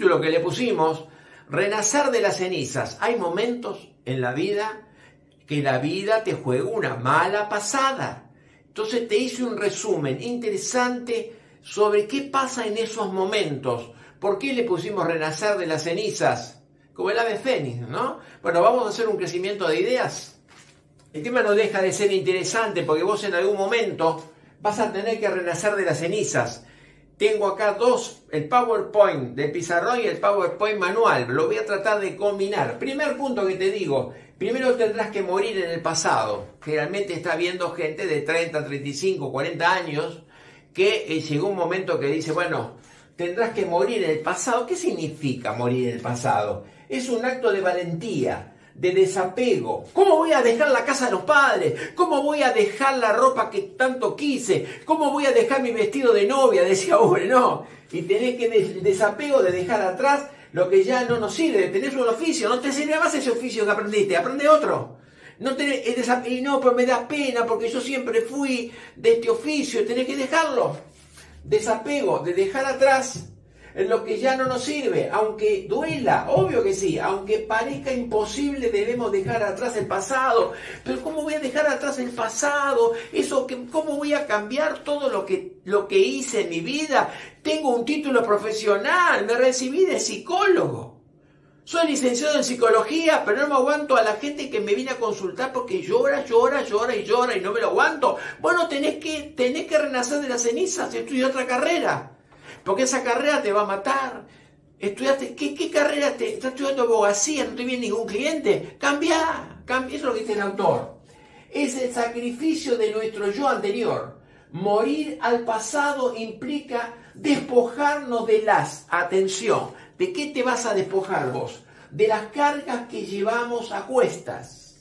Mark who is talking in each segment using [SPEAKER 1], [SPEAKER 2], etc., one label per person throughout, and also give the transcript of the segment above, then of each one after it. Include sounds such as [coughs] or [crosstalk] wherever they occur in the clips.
[SPEAKER 1] título que le pusimos, Renacer de las cenizas. Hay momentos en la vida que la vida te juega una mala pasada. Entonces te hice un resumen interesante sobre qué pasa en esos momentos. ¿Por qué le pusimos renacer de las cenizas? Como el ave fénix, ¿no? Bueno, vamos a hacer un crecimiento de ideas. El tema no deja de ser interesante porque vos en algún momento vas a tener que renacer de las cenizas. Tengo acá dos, el PowerPoint del pizarrón y el PowerPoint manual. Lo voy a tratar de combinar. Primer punto que te digo, primero tendrás que morir en el pasado. Generalmente está viendo gente de 30, 35, 40 años que eh, llegó un momento que dice, bueno, tendrás que morir en el pasado. ¿Qué significa morir en el pasado? Es un acto de valentía de desapego. ¿Cómo voy a dejar la casa de los padres? ¿Cómo voy a dejar la ropa que tanto quise? ¿Cómo voy a dejar mi vestido de novia? [laughs] Decía, hombre, no. Y tenés que desapego de dejar atrás lo que ya no nos sirve. Tenés un oficio, no te sirve más ese oficio que aprendiste, aprende otro. No tenés, y no, pero me da pena porque yo siempre fui de este oficio, tenés que dejarlo. Desapego, de dejar atrás lo que ya no nos sirve, aunque duela, obvio que sí, aunque parezca imposible, debemos dejar atrás el pasado. Pero ¿cómo voy a dejar atrás el pasado? Eso que, ¿cómo voy a cambiar todo lo que, lo que hice en mi vida? Tengo un título profesional, me recibí de psicólogo. Soy licenciado en psicología, pero no me aguanto a la gente que me viene a consultar porque llora, llora, llora y llora y no me lo aguanto. Bueno, tenés que, tenés que renacer de las cenizas, estudiar otra carrera porque esa carrera te va a matar. Estudiaste, ¿qué, carrera te estás estudiando abogacía? No te viene ningún cliente. Cambia, cambia. Eso es lo que dice el autor. Es el sacrificio de nuestro yo anterior. Morir al pasado implica despojarnos de las, atención, ¿de qué te vas a despojar vos? De las cargas que llevamos a cuestas.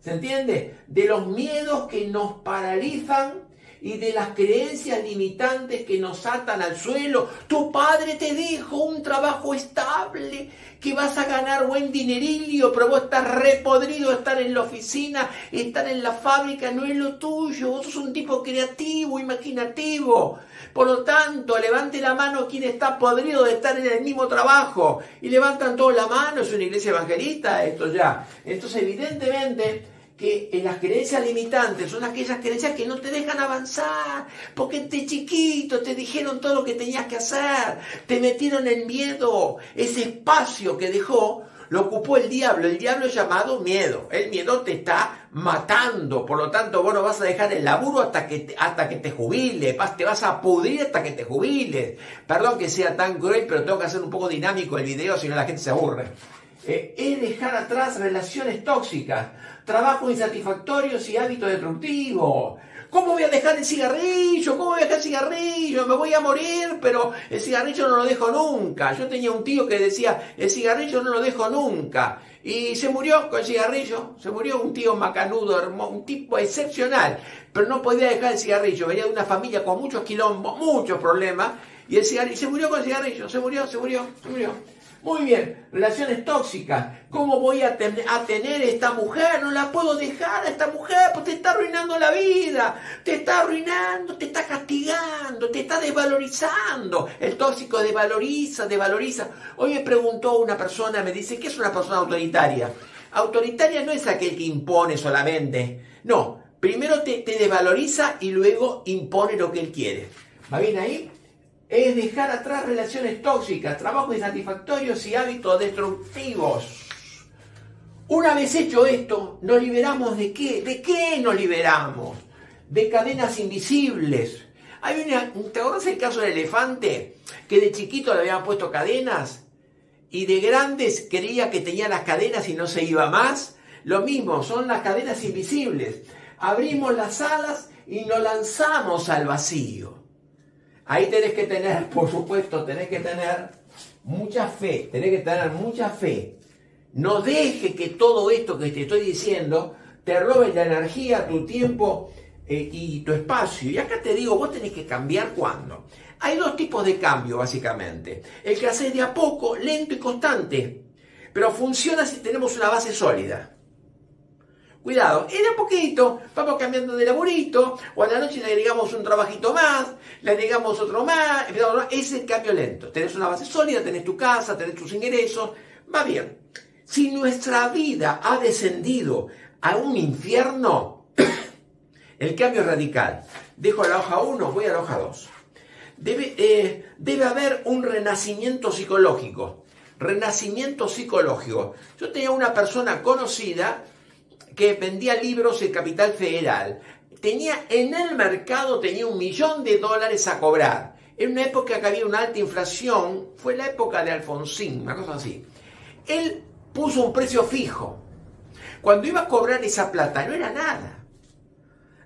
[SPEAKER 1] ¿Se entiende? De los miedos que nos paralizan y de las creencias limitantes que nos atan al suelo. Tu padre te dijo un trabajo estable, que vas a ganar buen dinerillo, pero vos estás repodrido, estar en la oficina, estar en la fábrica no es lo tuyo, vos sos un tipo creativo, imaginativo. Por lo tanto, levante la mano quien está podrido de estar en el mismo trabajo. Y levantan toda la mano, es una iglesia evangelista esto ya. Entonces, evidentemente, que en las creencias limitantes son aquellas creencias que no te dejan avanzar, porque de chiquito te dijeron todo lo que tenías que hacer, te metieron en miedo, ese espacio que dejó lo ocupó el diablo, el diablo llamado miedo, el miedo te está matando, por lo tanto vos no vas a dejar el laburo hasta que, hasta que te jubiles, te vas a pudrir hasta que te jubiles, perdón que sea tan cruel, pero tengo que hacer un poco dinámico el video, si no la gente se aburre. Eh, es dejar atrás relaciones tóxicas, trabajos insatisfactorios y hábitos destructivos. ¿Cómo voy a dejar el cigarrillo? ¿Cómo voy a dejar el cigarrillo? Me voy a morir, pero el cigarrillo no lo dejo nunca. Yo tenía un tío que decía, el cigarrillo no lo dejo nunca. Y se murió con el cigarrillo, se murió un tío macanudo, un tipo excepcional, pero no podía dejar el cigarrillo. Venía de una familia con muchos quilombos, muchos problemas, y el cigarrillo, se murió con el cigarrillo, se murió, se murió, se murió. Muy bien, relaciones tóxicas. ¿Cómo voy a, a, tener esta mujer? No la puedo dejar a esta mujer, porque te está arruinando la vida, te está arruinando, te está castigando, te está desvalorizando. El tóxico desvaloriza, desvaloriza. Hoy me preguntó una persona, me dice, ¿qué es una persona autoritaria? Autoritaria no es aquel que impone solamente. No, primero te, te desvaloriza y luego impone lo que él quiere. ¿Va bien ahí? Es dejar atrás relaciones tóxicas, trabajos insatisfactorios y hábitos destructivos. Una vez hecho esto, nos liberamos de qué? ¿De qué nos liberamos? De cadenas invisibles. Hay una, ¿Te acuerdas el caso del elefante? Que de chiquito le habían puesto cadenas y de grandes creía que tenía las cadenas y no se iba más. Lo mismo, son las cadenas invisibles. Abrimos las alas y nos lanzamos al vacío. Ahí tenés que tener, [laughs] por supuesto, tenés que tener mucha fe, tenés que tener mucha fe. No deje que todo esto que te estoy diciendo te robe la energía, tu tiempo eh, y tu espacio. Y acá te digo, vos tenés que cambiar cuando. Hay dos tipos de cambio, básicamente. El que haces de a poco, lento y constante. Pero funciona si tenemos una base sólida. Cuidado, y de a poquito vamos cambiando de laburito, o a la noche le agregamos un trabajito más, le agregamos otro más, es el cambio lento. Tenés una base sólida, tenés tu casa, tenés tus ingresos, va bien. Si nuestra vida ha descendido a un infierno, [coughs] el cambio es radical. Dejo la hoja 1, voy a la hoja 2. Debe, eh, debe haber un renacimiento psicológico. Renacimiento psicológico. Yo tenía una persona conocida que vendía libros en Capital Federal. Tenía en el mercado, tenía un millón de dólares a cobrar. En una época que había una alta inflación, fue la época de Alfonsín, una cosa así. Él puso un precio fijo. Cuando iba a cobrar esa plata, no era nada.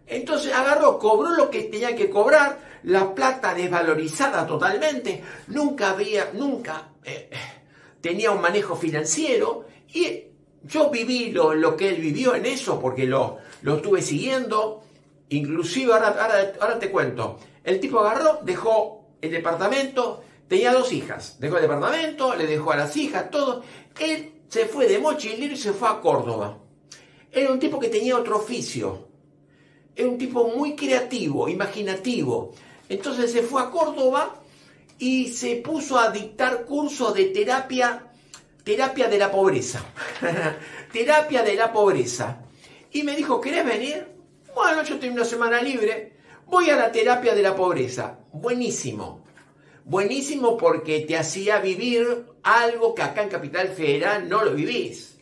[SPEAKER 1] Entonces agarró, cobró lo que tenía que cobrar, la plata desvalorizada totalmente, nunca había, nunca eh, tenía un manejo financiero y yo viví lo, que él vivió en eso porque lo, lo estuve siguiendo. Inclusive, ahora, ahora, te cuento, el tipo agarró, dejó el departamento, tenía dos hijas, dejó el departamento, le dejó a las hijas, todo. Él se fue de mochilero y se fue a Córdoba. Era un tipo que tenía otro oficio. Era un tipo muy creativo, imaginativo. Entonces se fue a Córdoba y se puso a dictar cursos de terapia terapia de la pobreza. [laughs] terapia de la pobreza. Y me dijo, ¿querés venir? Bueno, yo tengo una semana libre. Voy a la terapia de la pobreza. Buenísimo. Buenísimo porque te hacía vivir algo que acá en Capital Federal no lo vivís.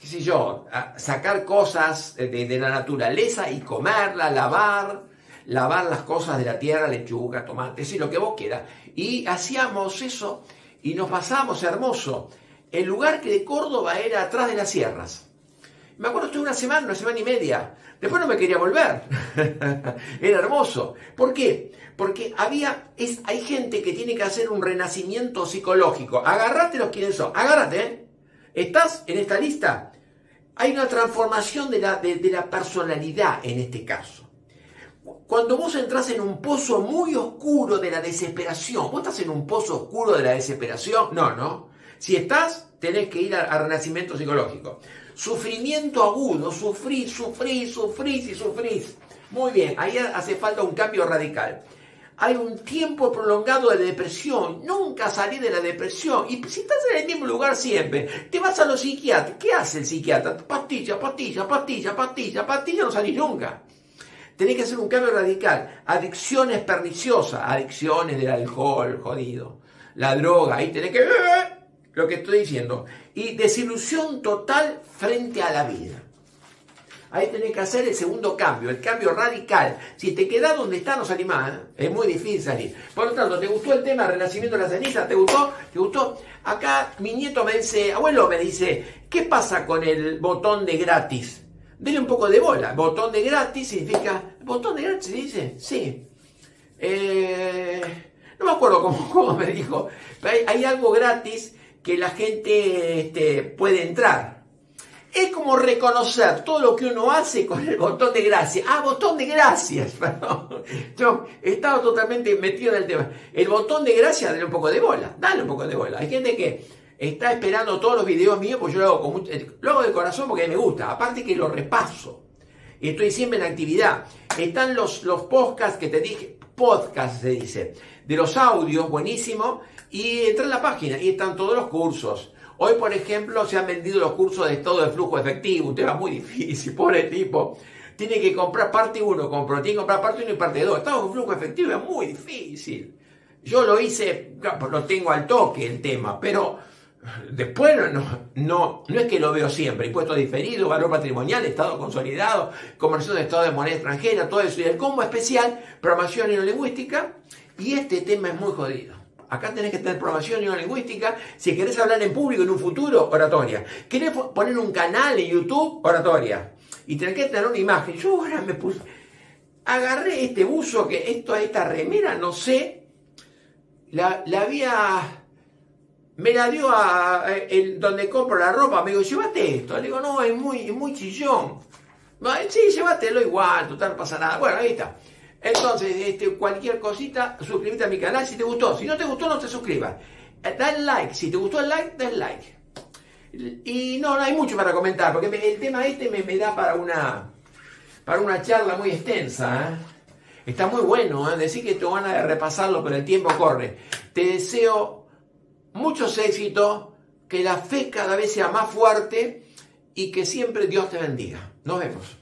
[SPEAKER 1] ¿Qué sé yo? Sacar cosas de, la naturaleza y comerla, lavar, lavar las cosas de la tierra, lechuga, tomate, sí, lo que vos quieras. Y hacíamos eso y nos pasábamos hermoso el lugar que de Córdoba era atrás de las sierras. Me acuerdo, estuve una semana, una semana y media. Después no me quería volver. [laughs] era hermoso. ¿Por qué? Porque había, es, hay gente que tiene que hacer un renacimiento psicológico. Agárrate los quienes son. Agárrate. ¿eh? ¿Estás en esta lista? Hay una transformación de la, de la personalidad en este caso. Cuando vos entras en un pozo muy oscuro de la desesperación, vos estás en un pozo oscuro de la desesperación, no, no. Si estás, tenés que ir a, renacimiento psicológico. Sufrimiento agudo, sufrís, sufrís, sufrís y sufrís. Muy bien, ahí hace falta un cambio radical. Hay un tiempo prolongado de depresión, nunca salí de la depresión. Y si estás en el mismo lugar siempre, te vas a los psiquiatras. ¿Qué hace el psiquiatra? Pastilla, pastilla, pastilla, pastilla, pastilla, no salís nunca. Tenés que hacer un cambio radical. Adicciones perniciosas, adicciones del alcohol, jodido. La droga, ahí tenés que lo que estoy diciendo. Y desilusión total frente a la vida. Ahí tenés que hacer el segundo cambio, el cambio radical. Si te quedás donde está, no salís más. ¿eh? Es muy difícil salir. Por lo tanto, ¿te gustó el tema Renacimiento de la ceniza? ¿Te gustó? ¿Te gustó? Acá mi nieto me dice, abuelo me dice, ¿qué pasa con el botón de gratis? Dele un poco de bola. Botón de gratis significa... ¿Botón de gratis dice? Sí. Eh, no me acuerdo cómo, [laughs] me dijo. Hay algo gratis que la gente este, puede entrar. Es como reconocer todo lo que uno hace con el botón de gracias. Ah, botón de gracias, [laughs] perdón. Yo estaba totalmente metido en el tema. El botón de gracias, dale un poco de bola, dale un poco de bola. Hay gente que está esperando todos los videos míos, pues yo lo hago, con mucho, lo hago de corazón porque me gusta. Aparte que lo repaso. Y estoy siempre en actividad. Están los, los podcasts que te dije, podcast se dice, de los audios, buenísimo, y entra en la página y están todos los cursos. Hoy, por ejemplo, se han vendido los cursos de estado de flujo efectivo, un tema muy [laughs] difícil, pobre tipo. Tiene que comprar parte 1, compró, tiene que comprar parte 1 y parte 2. Estado de flujo efectivo es muy difícil. Yo lo hice, lo tengo al toque el tema, pero después no, no, no es que lo veo siempre. Impuesto diferido, valor patrimonial, estado consolidado, conversión de estado de moneda extranjera, todo eso. Y el combo especial, programación lingüística. Y este tema es muy jodido. Acá tenés que tener programación lingüística. Si querés hablar en público en un futuro, oratoria. ¿Querés poner un canal en YouTube? Oratoria. Y tenés que tener una imagen. Yo ahora me puse. Agarré este buzo, que esto, esta remera, no sé. La, había me la dio a, donde compro la ropa, me digo, llévate esto. Le digo, no, es muy, muy chillón. Sí, llévatelo igual, total, no pasa nada. Bueno, ahí está. Entonces, este, cualquier cosita, suscríbete a mi canal si te gustó. Si no te gustó, no te suscribas. Eh, dale like. Si te gustó el like, dale like. Y no, no hay mucho para comentar, porque el tema este me, me, da para una, para una charla muy extensa. ¿eh? Está muy bueno, ¿eh? decir que te van a repasarlo, pero el tiempo corre. Te deseo muchos éxitos, que la fe cada vez sea más fuerte y que siempre Dios te bendiga. Nos vemos.